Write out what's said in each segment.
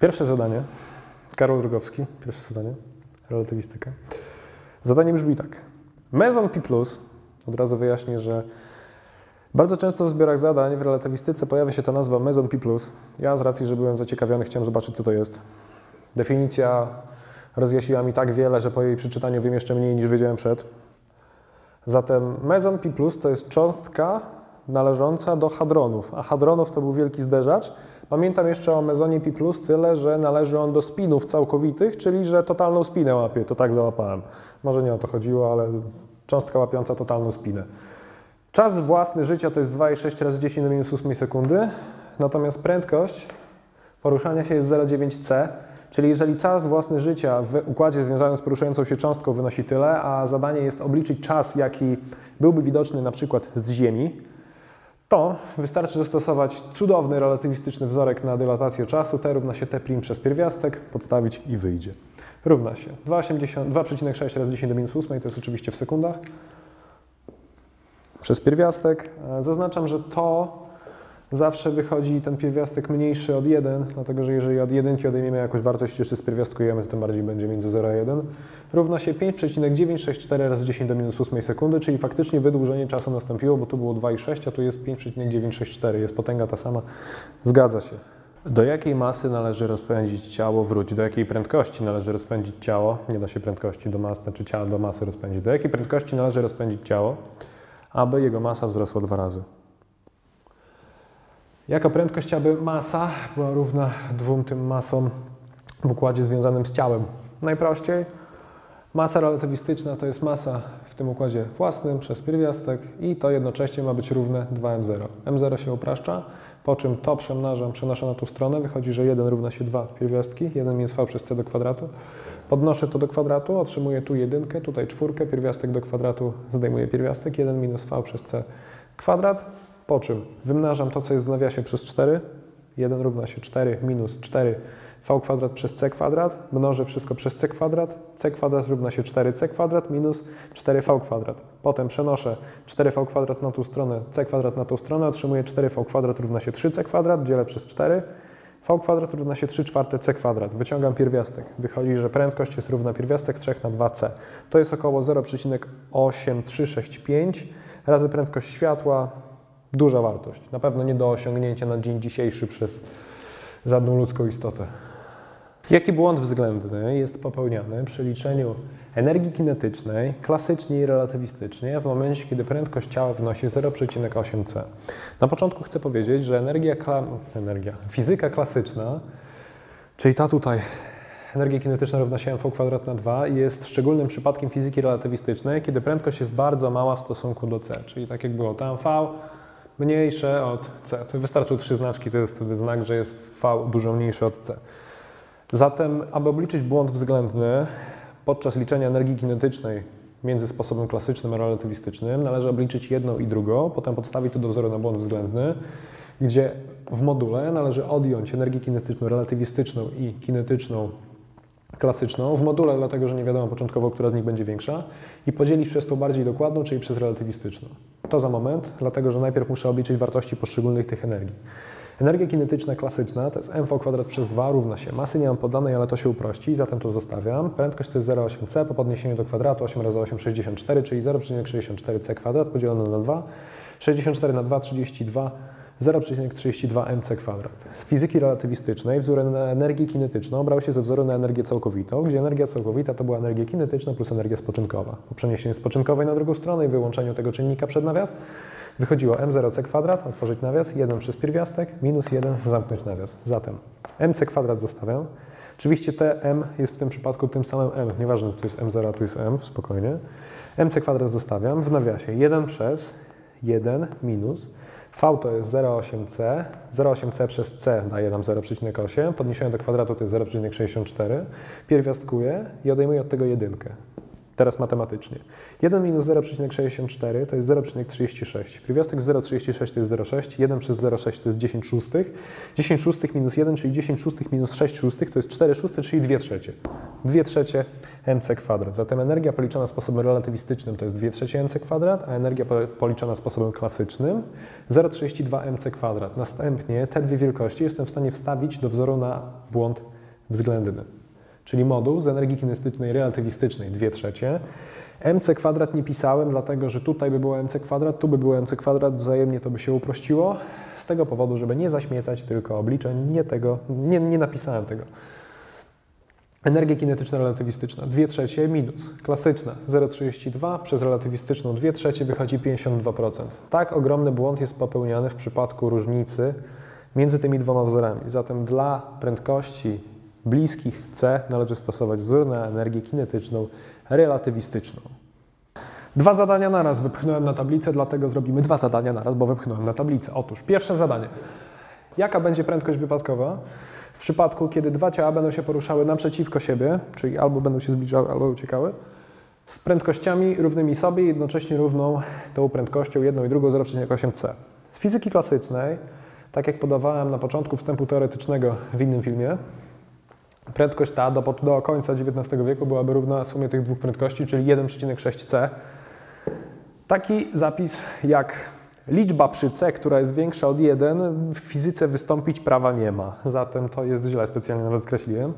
Pierwsze zadanie. Karol Drogowski, pierwsze zadanie. Relatywistyka. Zadanie brzmi tak. Meson P+, od razu wyjaśnię, że bardzo często w zbiorach zadań w relatywistyce pojawia się ta nazwa Meson P+. Ja z racji, że byłem zaciekawiony, chciałem zobaczyć, co to jest. Definicja rozjaśniła mi tak wiele, że po jej przeczytaniu wiem jeszcze mniej niż wiedziałem przed. Zatem meson P+, to jest cząstka należąca do hadronów, a hadronów to był wielki zderzacz. Pamiętam jeszcze o mezonie P+, tyle, że należy on do spinów całkowitych, czyli że totalną spinę łapie, to tak załapałem. Może nie o to chodziło, ale cząstka łapiąca totalną spinę. Czas własny życia to jest 2,6 razy 10 do minus 8 sekundy, natomiast prędkość poruszania się jest 0,9 c, czyli jeżeli czas własny życia w układzie związanym z poruszającą się cząstką wynosi tyle, a zadanie jest obliczyć czas, jaki byłby widoczny na przykład z Ziemi, to wystarczy zastosować cudowny relatywistyczny wzorek na dylatację czasu, t równa się t' przez pierwiastek, podstawić i wyjdzie. Równa się 2,6 razy 10 do minus 8, to jest oczywiście w sekundach, przez pierwiastek. Zaznaczam, że to zawsze wychodzi ten pierwiastek mniejszy od 1, dlatego że jeżeli od 1 odejmiemy jakąś wartość, jeszcze spierwiastkujemy, to tym bardziej będzie między 0 a 1, równa się 5,964 razy 10 do minus 8 sekundy, czyli faktycznie wydłużenie czasu nastąpiło, bo tu było 2,6, a tu jest 5,964, jest potęga ta sama, zgadza się. Do jakiej masy należy rozpędzić ciało, wróć, do jakiej prędkości należy rozpędzić ciało, nie da się prędkości do masy, znaczy ciała do masy rozpędzić, do jakiej prędkości należy rozpędzić ciało, aby jego masa wzrosła dwa razy. Jaka prędkość, aby masa była równa dwóm tym masom w układzie związanym z ciałem? Najprościej, masa relatywistyczna to jest masa w tym układzie własnym przez pierwiastek i to jednocześnie ma być równe 2m0. m0 się upraszcza, po czym to przemnażam, przenoszę na tą stronę, wychodzi, że 1 równa się 2 pierwiastki, 1 minus v przez c do kwadratu. Podnoszę to do kwadratu, otrzymuję tu jedynkę, tutaj czwórkę, pierwiastek do kwadratu, zdejmuję pierwiastek, 1 minus v przez c kwadrat, po czym wymnażam to, co jest w nawiasie przez 4. 1 równa się 4 minus 4 v kwadrat przez c kwadrat. Mnożę wszystko przez c kwadrat. c kwadrat równa się 4c kwadrat minus 4v kwadrat. Potem przenoszę 4v kwadrat na tą stronę, c kwadrat na tą stronę. Otrzymuję 4v kwadrat równa się 3c kwadrat. Dzielę przez 4. v kwadrat równa się 3 czwarte c kwadrat. Wyciągam pierwiastek. Wychodzi, że prędkość jest równa pierwiastek 3 na 2c. To jest około 0,8365 razy prędkość światła Duża wartość. Na pewno nie do osiągnięcia na dzień dzisiejszy przez żadną ludzką istotę. Jaki błąd względny jest popełniany przy liczeniu energii kinetycznej, klasycznie i relatywistycznie, w momencie, kiedy prędkość ciała wynosi 0,8 c? Na początku chcę powiedzieć, że energia, energia, fizyka klasyczna, czyli ta tutaj energia kinetyczna równa się mv kwadrat na 2 jest szczególnym przypadkiem fizyki relatywistycznej, kiedy prędkość jest bardzo mała w stosunku do c, czyli tak jak było tam v, mniejsze od C. To wystarczą trzy znaczki, to jest wtedy znak, że jest V dużo mniejszy od C. Zatem, aby obliczyć błąd względny podczas liczenia energii kinetycznej między sposobem klasycznym a relatywistycznym, należy obliczyć jedną i drugą, potem podstawić to do wzoru na błąd względny, gdzie w module należy odjąć energię kinetyczną, relatywistyczną i kinetyczną klasyczną w module, dlatego że nie wiadomo początkowo, która z nich będzie większa, i podzielić przez tą bardziej dokładną, czyli przez relatywistyczną. To za moment, dlatego że najpierw muszę obliczyć wartości poszczególnych tych energii. Energia kinetyczna klasyczna to jest mv kwadrat przez 2 równa się. Masy nie mam podanej, ale to się uprości, zatem to zostawiam. Prędkość to jest 0,8c po podniesieniu do kwadratu 8 razy 8, 64, czyli 0,64c kwadrat podzielone na 2. 64 na 2, 32 0,32 mc kwadrat. Z fizyki relatywistycznej wzór na energię kinetyczną brał się ze wzoru na energię całkowitą, gdzie energia całkowita to była energia kinetyczna plus energia spoczynkowa. Po przeniesieniu spoczynkowej na drugą stronę i wyłączeniu tego czynnika przed nawias wychodziło m0c kwadrat, otworzyć nawias, 1 przez pierwiastek, minus 1, zamknąć nawias. Zatem mc kwadrat zostawiam. Oczywiście te m jest w tym przypadku tym samym m, nieważne, czy to jest m0, a tu jest m, spokojnie. mc kwadrat zostawiam w nawiasie 1 przez 1 minus V to jest 0,8c, 0,8c przez c daje nam 0,8, podniesione do kwadratu to jest 0,64, pierwiastkuję i odejmuję od tego jedynkę. Teraz matematycznie. 1 minus 0,64 to jest 0,36. Pierwiastek z 0,36 to jest 0,6. 1 przez 0,6 to jest 10 szóstych. 10 szóstych minus 1, czyli 10 szóstych minus 6 szóstych to jest 4 szóste, czyli 2 trzecie. 2 trzecie mc kwadrat. Zatem energia policzona sposobem relatywistycznym to jest 2 trzecie mc kwadrat, a energia policzona sposobem klasycznym 0,32 mc kwadrat. Następnie te dwie wielkości jestem w stanie wstawić do wzoru na błąd względny, czyli moduł z energii kinetycznej relatywistycznej 2 trzecie. mc kwadrat nie pisałem, dlatego że tutaj by było mc kwadrat, tu by było mc kwadrat, wzajemnie to by się uprościło, z tego powodu, żeby nie zaśmiecać tylko obliczeń, nie tego, nie, nie napisałem tego. Energia kinetyczna relatywistyczna 2 trzecie minus klasyczna 0,32 przez relatywistyczną 2 trzecie wychodzi 52%. Tak ogromny błąd jest popełniany w przypadku różnicy między tymi dwoma wzorami. Zatem dla prędkości bliskich C należy stosować wzór na energię kinetyczną relatywistyczną. Dwa zadania naraz wypchnąłem na tablicę, dlatego zrobimy dwa zadania naraz, bo wypchnąłem na tablicę. Otóż pierwsze zadanie. Jaka będzie prędkość wypadkowa? W przypadku, kiedy dwa ciała będą się poruszały naprzeciwko siebie, czyli albo będą się zbliżały, albo uciekały, z prędkościami równymi sobie i jednocześnie równą tą prędkością jedną i drugą 0,8c. Z fizyki klasycznej, tak jak podawałem na początku wstępu teoretycznego w innym filmie, prędkość ta do, do końca XIX wieku byłaby równa sumie tych dwóch prędkości, czyli 1,6c. Taki zapis jak Liczba przy c, która jest większa od 1, w fizyce wystąpić prawa nie ma. Zatem to jest źle, specjalnie nawet skreśliłem.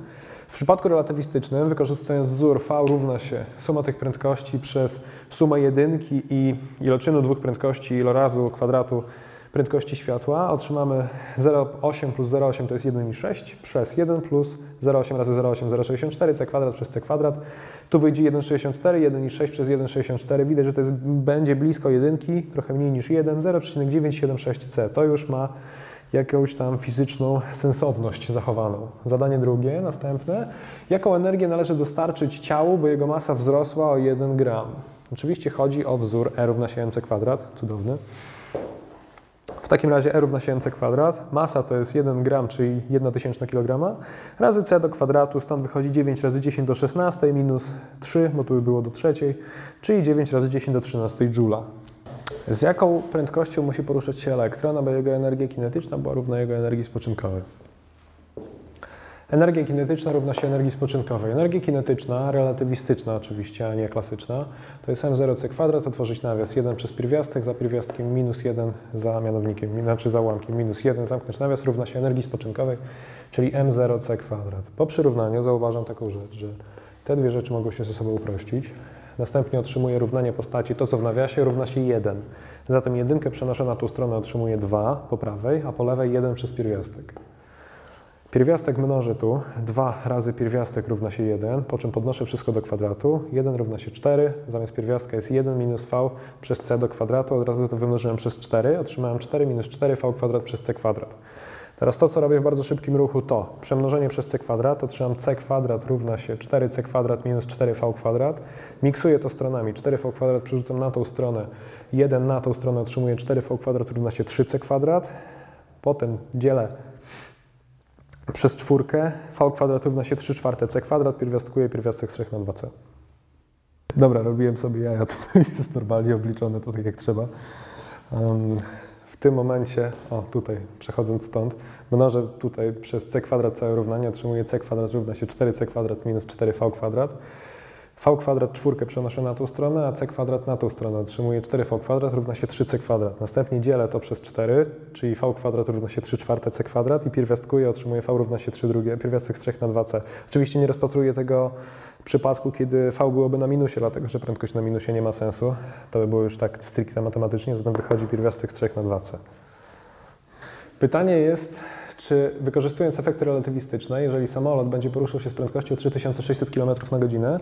W przypadku relatywistycznym, wykorzystując wzór v równa się suma tych prędkości przez sumę jedynki i iloczynu dwóch prędkości ilorazu kwadratu prędkości światła, otrzymamy 0,8 plus 0,8 to jest 1,6 przez 1 plus 0,8 razy 0,8, 0,64 c kwadrat przez c kwadrat. Tu wyjdzie 1,64, 1,6 przez 1,64. Widać, że to jest, będzie blisko jedynki, trochę mniej niż 1, 0,976c. To już ma jakąś tam fizyczną sensowność zachowaną. Zadanie drugie, następne. Jaką energię należy dostarczyć ciału, by jego masa wzrosła o 1 gram? Oczywiście chodzi o wzór E równa się mc kwadrat, cudowny. W takim razie R równa się mc kwadrat, masa to jest 1 gram, czyli 1 tysięczna kilograma, razy c do kwadratu, stąd wychodzi 9 razy 10 do 16 minus 3, bo tu by było do trzeciej, czyli 9 razy 10 do 13 joula. Z jaką prędkością musi poruszać się elektron, aby jego energia kinetyczna była równa jego energii spoczynkowej? Energia kinetyczna równa się energii spoczynkowej. Energia kinetyczna, relatywistyczna oczywiście, a nie klasyczna, to jest m0c kwadrat, otworzyć nawias 1 przez pierwiastek, za pierwiastkiem minus 1 za mianownikiem, znaczy za ułamkiem minus 1, zamknąć nawias równa się energii spoczynkowej, czyli m0c kwadrat. Po przyrównaniu zauważam taką rzecz, że te dwie rzeczy mogą się ze sobą uprościć. Następnie otrzymuję równanie postaci, to co w nawiasie równa się 1. Zatem jedynkę przenoszę na tą stronę, otrzymuję 2 po prawej, a po lewej 1 przez pierwiastek. Pierwiastek mnożę tu, 2 razy pierwiastek równa się 1, po czym podnoszę wszystko do kwadratu. 1 równa się 4, zamiast pierwiastka jest 1 minus v przez c do kwadratu, od razu to wymnożyłem przez 4, otrzymałem 4 minus 4v kwadrat przez c kwadrat. Teraz to, co robię w bardzo szybkim ruchu, to przemnożenie przez c kwadrat, otrzymam c kwadrat równa się 4c kwadrat minus 4v kwadrat. Miksuję to stronami, 4v kwadrat przerzucam na tą stronę, 1 na tą stronę otrzymuję 4v kwadrat równa się 3c kwadrat. Potem dzielę przez czwórkę v kwadrat równa się 3 czwarte c kwadrat, pierwiastkuję pierwiastek z 3 na 2c. Dobra, robiłem sobie jaja, tutaj jest normalnie obliczone to tak jak trzeba. Um, w tym momencie, o tutaj, przechodząc stąd, mnożę tutaj przez c kwadrat całe równanie, otrzymuję c kwadrat równa się 4c kwadrat minus 4v kwadrat v kwadrat czwórkę przenoszę na tą stronę, a c kwadrat na tą stronę. Otrzymuję 4v kwadrat równa się 3c kwadrat. Następnie dzielę to przez 4, czyli v kwadrat równa się 3 czwarte c kwadrat i pierwiastkuję, otrzymuję v równa się 3 drugie, pierwiastek z 3 na 2c. Oczywiście nie rozpatruję tego przypadku, kiedy v byłoby na minusie, dlatego że prędkość na minusie nie ma sensu. To by było już tak stricte matematycznie, zatem wychodzi pierwiastek z 3 na 2c. Pytanie jest, czy wykorzystując efekty relatywistyczne, jeżeli samolot będzie poruszał się z prędkością 3600 km na godzinę,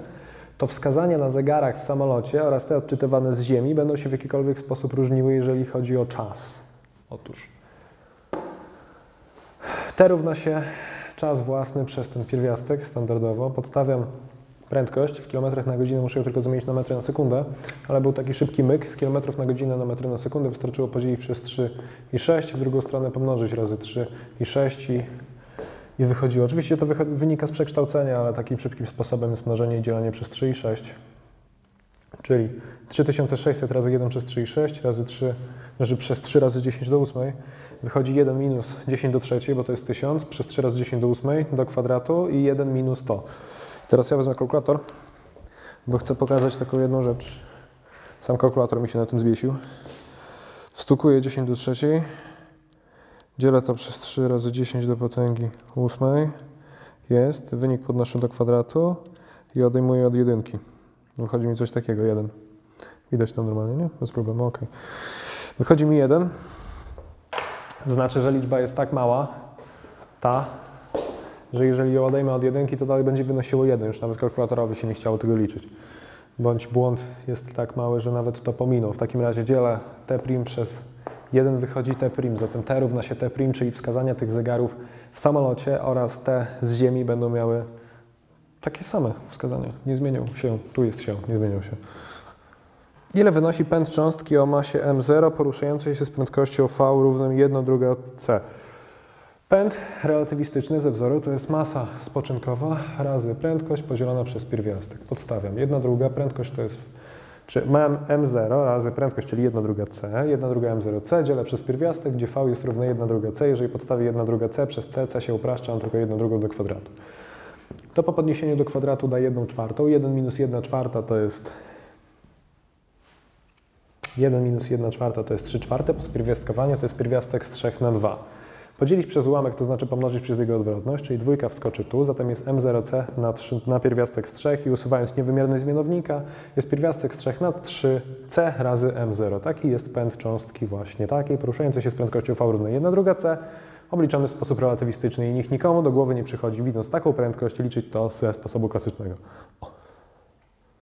to wskazania na zegarach w samolocie oraz te odczytywane z Ziemi będą się w jakikolwiek sposób różniły, jeżeli chodzi o czas. Otóż T równa się czas własny przez ten pierwiastek standardowo. Podstawiam prędkość w kilometrach na godzinę, muszę ją tylko zamienić na metry na sekundę, ale był taki szybki myk z kilometrów na godzinę na metry na sekundę, wystarczyło podzielić przez 3 i 6, w drugą stronę pomnożyć razy 3 i 6 i i wychodziło. Oczywiście to wynika z przekształcenia, ale takim szybkim sposobem jest mnożenie i dzielenie przez 3 i 6. Czyli 3600 razy 1 przez 3 i 6 razy 3, znaczy przez 3 razy 10 do 8 wychodzi 1 minus 10 do 3, bo to jest 1000, przez 3 razy 10 do 8 do kwadratu i 1 minus to. Teraz ja wezmę kalkulator, bo chcę pokazać taką jedną rzecz. Sam kalkulator mi się na tym zwiesił. Wstukuję 10 do trzeciej. Dzielę to przez 3 razy 10 do potęgi ósmej. Jest. Wynik podnoszę do kwadratu i odejmuję od jedynki. Wychodzi mi coś takiego, jeden. Widać to normalnie, nie? Bez problemu, ok. Wychodzi mi jeden. Znaczy, że liczba jest tak mała, ta, że jeżeli ją odejmę od jedynki, to dalej będzie wynosiło jeden. Już nawet kalkulatorowi się nie chciało tego liczyć. Bądź błąd jest tak mały, że nawet to pominął. W takim razie dzielę t' przez 1 wychodzi t', zatem t równa się t', czyli wskazania tych zegarów w samolocie oraz te z Ziemi będą miały takie same wskazania. Nie zmienią się, tu jest się, nie zmienią się. Ile wynosi pęd cząstki o masie m0 poruszającej się z prędkością v równym 1 druga c? Pęd relatywistyczny ze wzoru to jest masa spoczynkowa razy prędkość podzielona przez pierwiastek. Podstawiam. Jedna druga prędkość to jest, czy mam m0 razy prędkość, czyli 1 druga c, 1 druga m0c dzielę przez pierwiastek, gdzie v jest równe 1 druga c. Jeżeli podstawię 1 druga c przez c, c się upraszcza, mam tylko 1 drugą do kwadratu. To po podniesieniu do kwadratu da 1 czwartą. 1 minus 1 czwarta to jest 1 minus 1 czwarta to jest 3 czwarte, po spierwiastkowaniu to jest pierwiastek z 3 na 2. Podzielić przez ułamek to znaczy pomnożyć przez jego odwrotność, czyli dwójka wskoczy tu, zatem jest m0c na, 3, na pierwiastek z 3 i usuwając niewymierność zmienownika jest pierwiastek z 3 na 3c razy m0. Taki jest pęd cząstki właśnie takiej, poruszającej się z prędkością v równej 1 druga c, obliczony w sposób relatywistyczny i niech nikomu do głowy nie przychodzi, widząc taką prędkość, liczyć to ze sposobu klasycznego. O.